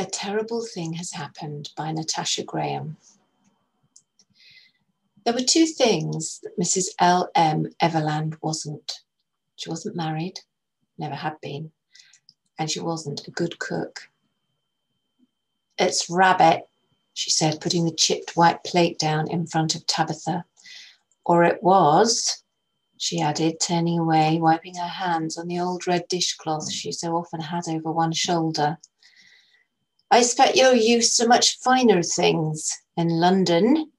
A Terrible Thing Has Happened by Natascha Graham. There were two things that Mrs. L. M. Everland wasn't. She wasn't married, never had been, and she wasn't a good cook. It's rabbit, she said, putting the chipped white plate down in front of Tabitha. Or it was, she added, turning away, wiping her hands on the old red dishcloth she so often had over one shoulder. I expect you're used to much finer things in London,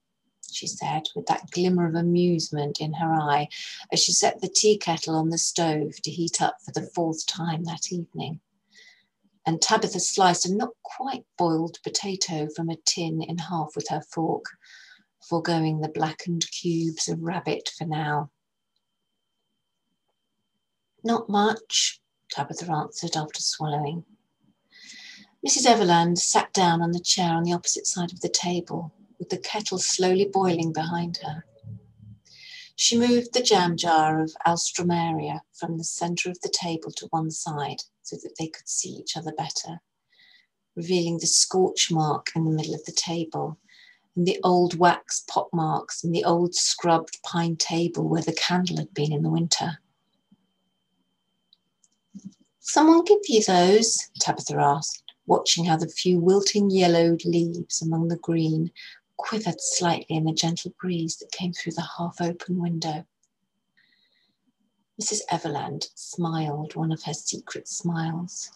she said, with that glimmer of amusement in her eye as she set the tea kettle on the stove to heat up for the fourth time that evening. And Tabitha sliced a not quite boiled potato from a tin in half with her fork, foregoing the blackened cubes of rabbit for now. Not much, Tabitha answered after swallowing. Mrs. Everland sat down on the chair on the opposite side of the table, with the kettle slowly boiling behind her. She moved the jam jar of alstroemeria from the centre of the table to one side so that they could see each other better, revealing the scorch mark in the middle of the table and the old wax pot marks and the old scrubbed pine table where the candle had been in the winter. Someone give you those? Tabitha asked watching how the few wilting yellowed leaves among the green quivered slightly in the gentle breeze that came through the half open window. Mrs. Everland smiled one of her secret smiles,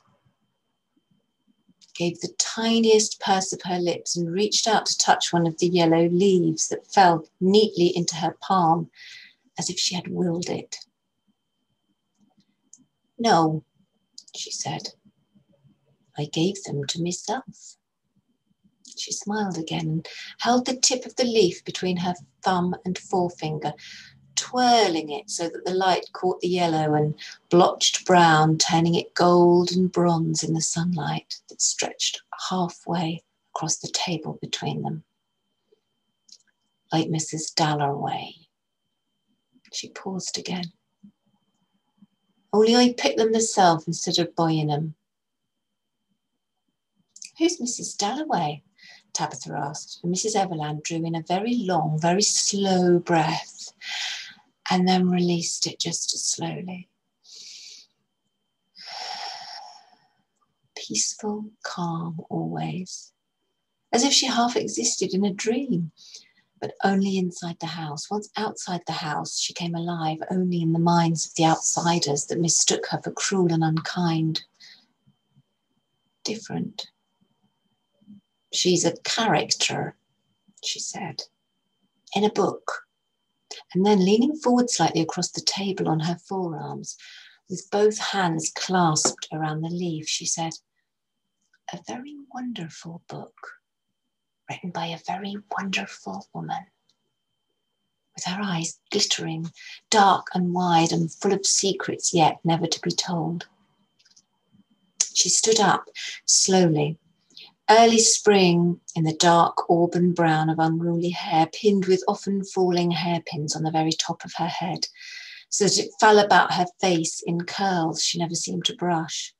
gave the tiniest purse of her lips, and reached out to touch one of the yellow leaves that fell neatly into her palm as if she had willed it. No, she said. I gave them to myself. She smiled again and held the tip of the leaf between her thumb and forefinger, twirling it so that the light caught the yellow and blotched brown, turning it gold and bronze in the sunlight that stretched halfway across the table between them. Like Mrs. Dalloway. She paused again. Only I picked them myself instead of buying them. Who's Mrs. Dalloway? Tabitha asked, and Mrs. Everland drew in a very long, very slow breath and then released it just as slowly. Peaceful, calm always, as if she half existed in a dream, but only inside the house. Once outside the house, she came alive only in the minds of the outsiders that mistook her for cruel and unkind. Different She's a character, she said, in a book. And then leaning forward slightly across the table on her forearms, with both hands clasped around the leaf, she said, A very wonderful book, written by a very wonderful woman. With her eyes glittering, dark and wide, and full of secrets yet never to be told. She stood up slowly Early spring in the dark auburn brown of unruly hair, pinned with often falling hairpins on the very top of her head, so that it fell about her face in curls she never seemed to brush.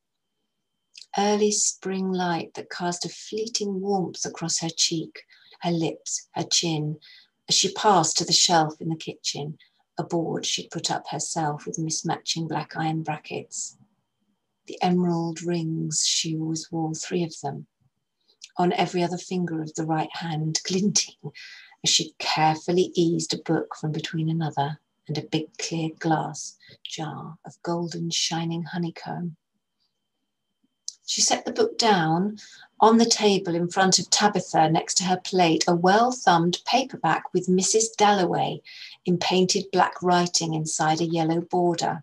Early spring light that cast a fleeting warmth across her cheek, her lips, her chin, as she passed to the shelf in the kitchen, a board she'd put up herself with mismatching black iron brackets. The emerald rings she always wore, three of them, on every other finger of the right hand, glinting as she carefully eased a book from between another and a big clear glass jar of golden shining honeycomb. She set the book down on the table in front of Tabitha next to her plate, a well thumbed paperback with Mrs. Dalloway in painted black writing inside a yellow border.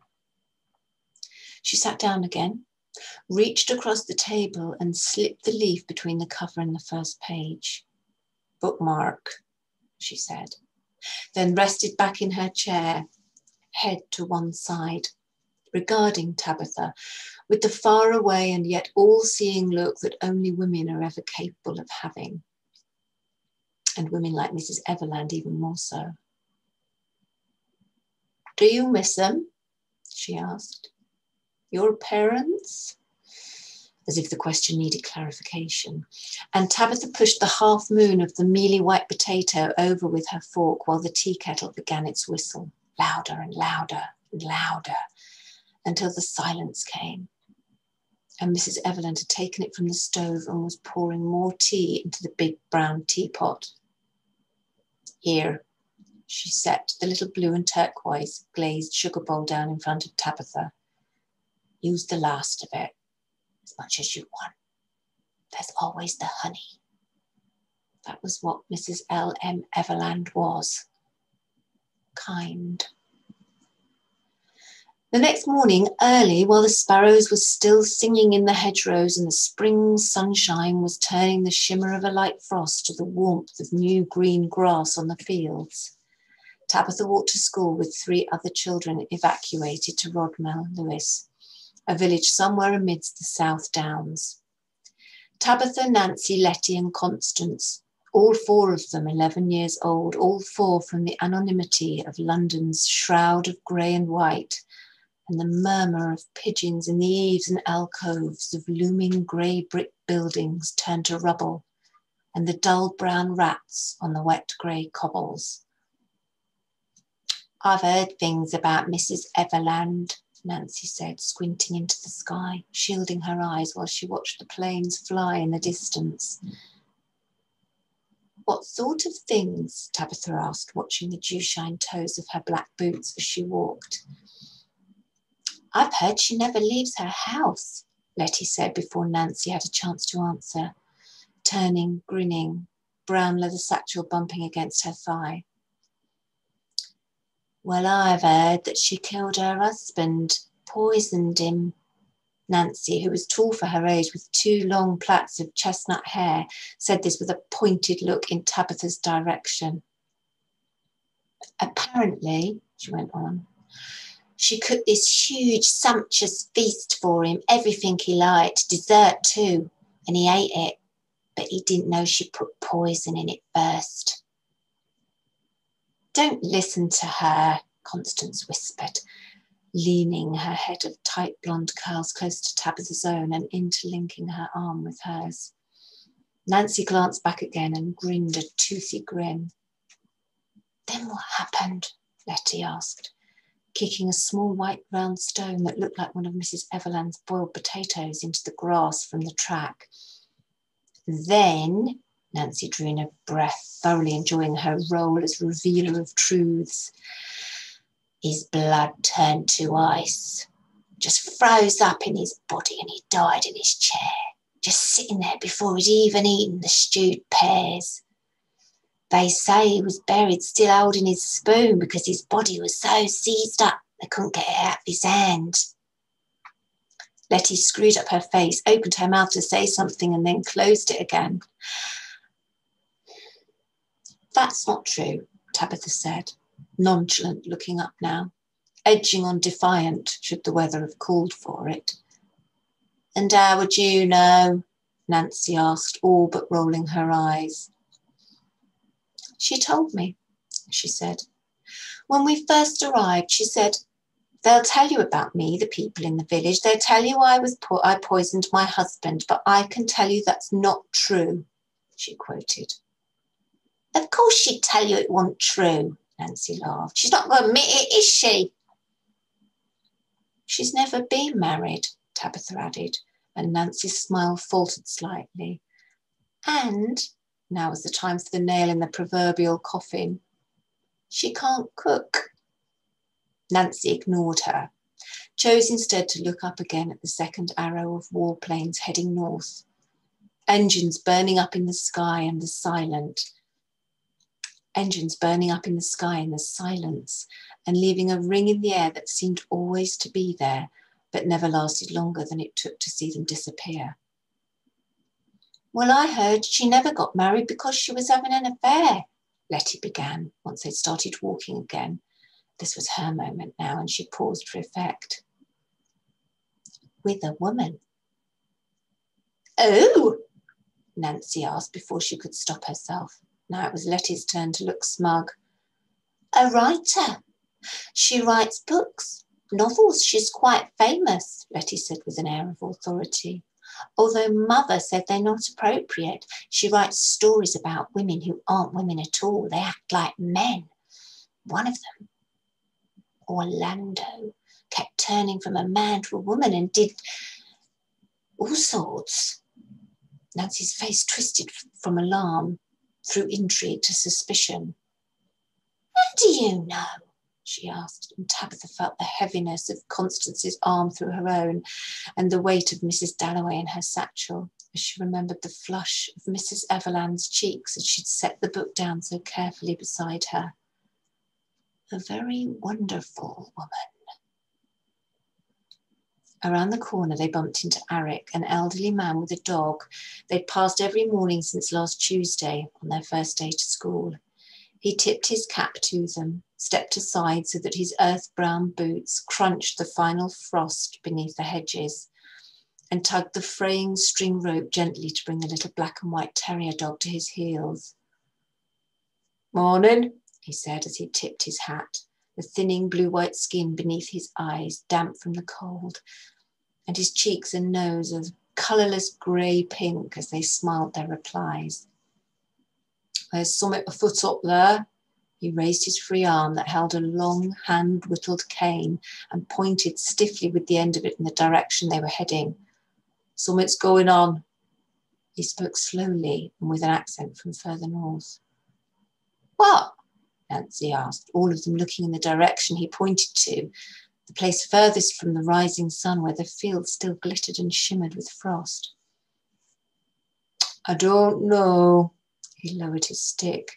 She sat down again, reached across the table and slipped the leaf between the cover and the first page. Bookmark, she said, then rested back in her chair, head to one side, regarding Tabitha with the far away and yet all seeing look that only women are ever capable of having. And women like Mrs. Everland, even more so. Do you miss them? she asked. Your parents? as if the question needed clarification. And Tabitha pushed the half moon of the mealy white potato over with her fork while the tea kettle began its whistle, louder and louder and louder, until the silence came. And Mrs. Everland had taken it from the stove and was pouring more tea into the big brown teapot. Here, she set the little blue and turquoise glazed sugar bowl down in front of Tabitha. Use the last of it, as much as you want. There's always the honey. That was what Mrs. L. M. Everland was. Kind. The next morning, early, while the sparrows were still singing in the hedgerows and the spring sunshine was turning the shimmer of a light frost to the warmth of new green grass on the fields, Tabitha walked to school with three other children evacuated to Rodmell, Lewes, a village somewhere amidst the South Downs. Tabitha, Nancy, Letty, and Constance, all four of them 11 years old, all four from the anonymity of London's shroud of grey and white, and the murmur of pigeons in the eaves and alcoves of looming grey brick buildings turned to rubble, and the dull brown rats on the wet grey cobbles. I've heard things about Mrs. Everland, Nancy said, squinting into the sky, shielding her eyes while she watched the planes fly in the distance. What sort of things? Tabitha asked, watching the dew-shine toes of her black boots as she walked. I've heard she never leaves her house, Letty said before Nancy had a chance to answer, turning, grinning, brown leather satchel bumping against her thigh. Well, I've heard that she killed her husband, poisoned him. Nancy, who was tall for her age with two long plaits of chestnut hair, said this with a pointed look in Tabitha's direction. Apparently, she went on, she cooked this huge, sumptuous feast for him, everything he liked, dessert too, and he ate it, but he didn't know she put poison in it first. Don't listen to her, Constance whispered, leaning her head of tight blonde curls close to Tabitha's own and interlinking her arm with hers. Nancy glanced back again and grinned a toothy grin. Then what happened? Letty asked, kicking a small white round stone that looked like one of Mrs. Everland's boiled potatoes into the grass from the track. Then Nancy drew in a breath, thoroughly enjoying her role as revealer of truths. His blood turned to ice, just froze up in his body, and he died in his chair, just sitting there before he'd even eaten the stewed pears. They say he was buried still holding his spoon because his body was so seized up they couldn't get it out of his hand. Letty screwed up her face, opened her mouth to say something, and then closed it again. That's not true, Tabitha said, nonchalant looking up now, edging on defiant should the weather have called for it. And how would you know? Nancy asked, all but rolling her eyes. She told me, she said. When we first arrived, she said, They'll tell you about me, the people in the village. They'll tell you I was po- I poisoned my husband, but I can tell you that's not true, she quoted. Of course she'd tell you it wasn't true, Nancy laughed. She's not going to admit it, is she? She's never been married, Tabitha added, and Nancy's smile faltered slightly. And now was the time for the nail in the proverbial coffin. She can't cook. Nancy ignored her, chose instead to look up again at the second arrow of warplanes heading north. Engines burning up in the sky and the silent, engines burning up in the sky in the silence and leaving a ring in the air that seemed always to be there, but never lasted longer than it took to see them disappear. Well, I heard she never got married because she was having an affair, Letty began once they'd started walking again. This was her moment now, and she paused for effect. With a woman. Oh, Nancy asked before she could stop herself. Now it was Letty's turn to look smug. A writer. She writes books, novels. She's quite famous, Letty said with an air of authority. although mother said they're not appropriate. She writes stories about women who aren't women at all. They act like men. One of them, Orlando, kept turning from a man to a woman and did all sorts. Nancy's face twisted from alarm through intrigue to suspicion. How do you know? she asked, and Tabitha felt the heaviness of Constance's arm through her own and the weight of Mrs. Dalloway in her satchel as she remembered the flush of Mrs. Everland's cheeks as she'd set the book down so carefully beside her. A very wonderful woman. Around the corner, they bumped into Aric, an elderly man with a dog they'd passed every morning since last Tuesday on their first day to school. He tipped his cap to them, stepped aside so that his earth brown boots crunched the final frost beneath the hedges, and tugged the fraying string rope gently to bring the little black and white terrier dog to his heels. Morning, he said as he tipped his hat, the thinning blue white skin beneath his eyes damp from the cold, and his cheeks and nose of colourless grey pink as they smiled their replies. There's summit a foot up there. He raised his free arm that held a long hand whittled cane and pointed stiffly with the end of it in the direction they were heading. Summit's going on. He spoke slowly and with an accent from further north. What? Nancy asked, all of them looking in the direction he pointed to, the place furthest from the rising sun where the fields still glittered and shimmered with frost. I don't know, he lowered his stick.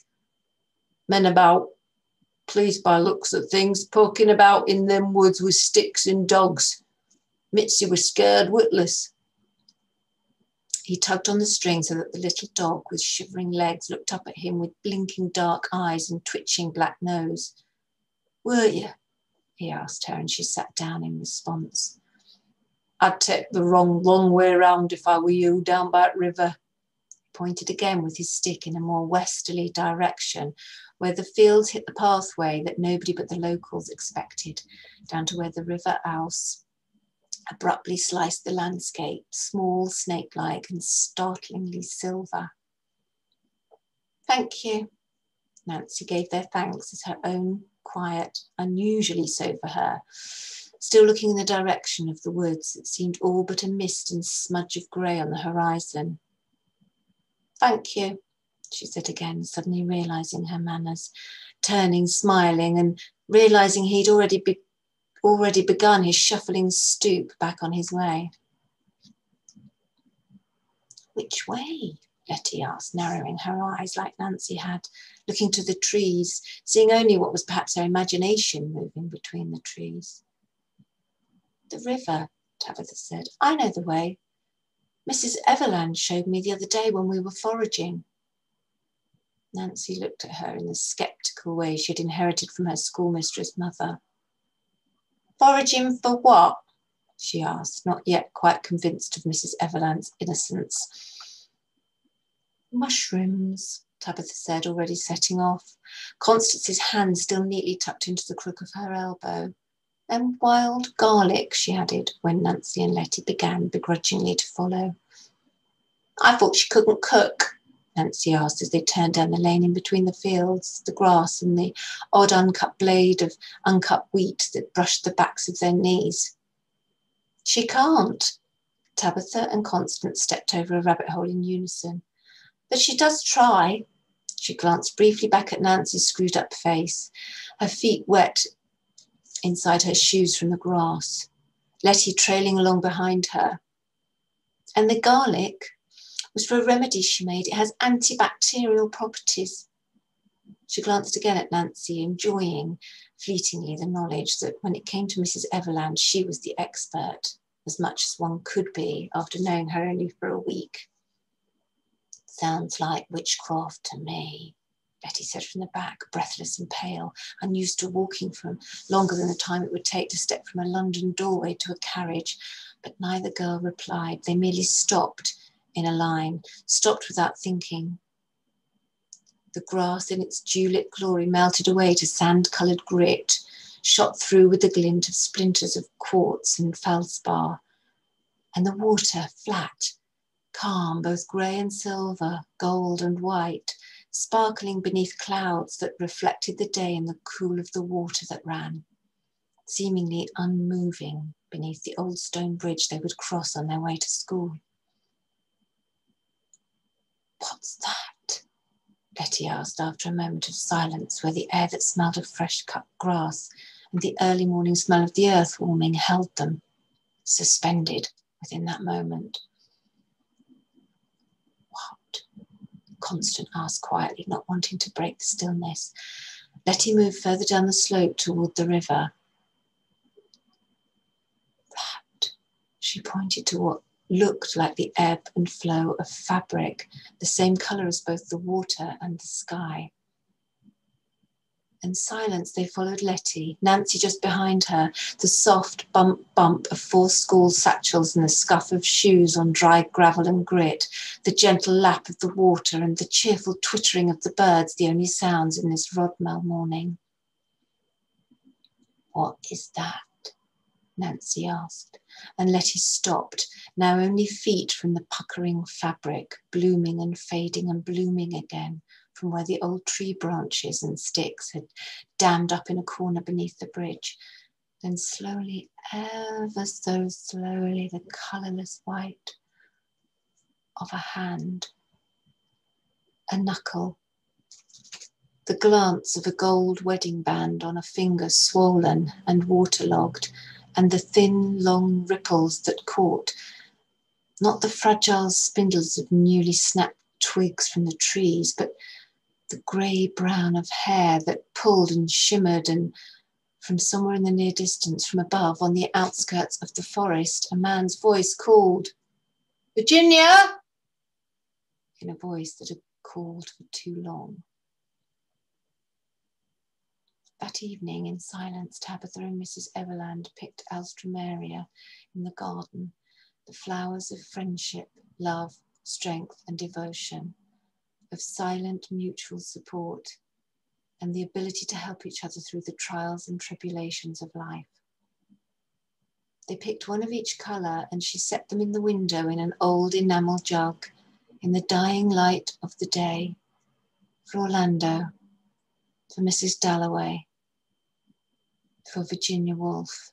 Men about, pleased by looks at things, poking about in them woods with sticks and dogs. Mitzi was scared witless. He tugged on the string so that the little dog with shivering legs looked up at him with blinking dark eyes and twitching black nose. Were you? he asked her, and she sat down in response. I'd take the wrong, long way round if I were you down by the river He pointed again with his stick in a more westerly direction, where the fields hit the pathway that nobody but the locals expected, down to where the River Ouse abruptly sliced the landscape, small, snake like, and startlingly silver. Thank you. Nancy gave their thanks as her own quiet, unusually so for her, still looking in the direction of the woods that seemed all but a mist and smudge of grey on the horizon. Thank you, she said again, suddenly realizing her manners, turning, smiling, and realizing he'd already be, already begun his shuffling stoop back on his way. Which way? Letty asked, narrowing her eyes like Nancy had, looking to the trees, seeing only what was perhaps her imagination moving between the trees. The river, Tabitha said. I know the way. Mrs. Everland showed me the other day when we were foraging. Nancy looked at her in the sceptical way she had inherited from her schoolmistress mother. Foraging for what? she asked, not yet quite convinced of Mrs. Everland's innocence. Mushrooms, Tabitha said, already setting off, Constance's hand still neatly tucked into the crook of her elbow. Then wild garlic, she added, when Nancy and Letty began begrudgingly to follow. I thought she couldn't cook, Nancy asked as they turned down the lane in between the fields, the grass, and the odd uncut blade of uncut wheat that brushed the backs of their knees. She can't. Tabitha and Constance stepped over a rabbit hole in unison. But she does try. She glanced briefly back at Nancy's screwed up face, her feet wet inside her shoes from the grass, Letty trailing along behind her. And the garlic was for a remedy she made. It has antibacterial properties. She glanced again at Nancy, enjoying fleetingly the knowledge that when it came to Mrs. Everland, she was the expert, as much as one could be after knowing her only for a week. Sounds like witchcraft to me. Betty said from the back, breathless and pale, unused to walking for longer than the time it would take to step from a London doorway to a carriage. But neither girl replied. They merely stopped in a line, stopped without thinking. The grass in its dew-lit glory melted away to sand-coloured grit, shot through with the glint of splinters of quartz and feldspar. and the water flat, calm, both grey and silver, gold and white, sparkling beneath clouds that reflected the day in the cool of the water that ran, seemingly unmoving beneath the old stone bridge they would cross on their way to school. What's that? Letty asked after a moment of silence where the air that smelled of fresh cut grass and the early morning smell of the earth warming held them, suspended within that moment. What? Constance asked quietly, not wanting to break the stillness. Letty moved further down the slope toward the river. That, she pointed to what looked like the ebb and flow of fabric, the same colour as both the water and the sky. In silence, they followed Letty, Nancy just behind her, the soft bump bump of four school satchels and the scuff of shoes on dry gravel and grit, the gentle lap of the water and the cheerful twittering of the birds, the only sounds in this Rodmell morning. What is that? Nancy asked, and Letty stopped, now only feet from the puckering fabric, blooming and fading and blooming again, from where the old tree branches and sticks had dammed up in a corner beneath the bridge. Then slowly, ever so slowly, the colourless white of a hand, a knuckle, the glance of a gold wedding band on a finger swollen and waterlogged, and the thin, long ripples that caught, not the fragile spindles of newly snapped twigs from the trees, but the grey brown of hair that pulled and shimmered, and from somewhere in the near distance, from above, on the outskirts of the forest, a man's voice called, Virginia! in a voice that had called for too long. That evening, in silence, Tabitha and Mrs. Everland picked alstroemeria in the garden, the flowers of friendship, love, strength, and devotion of silent mutual support and the ability to help each other through the trials and tribulations of life. They picked one of each colour and she set them in the window in an old enamel jug in the dying light of the day for Orlando, for Mrs. Dalloway, for Virginia Woolf.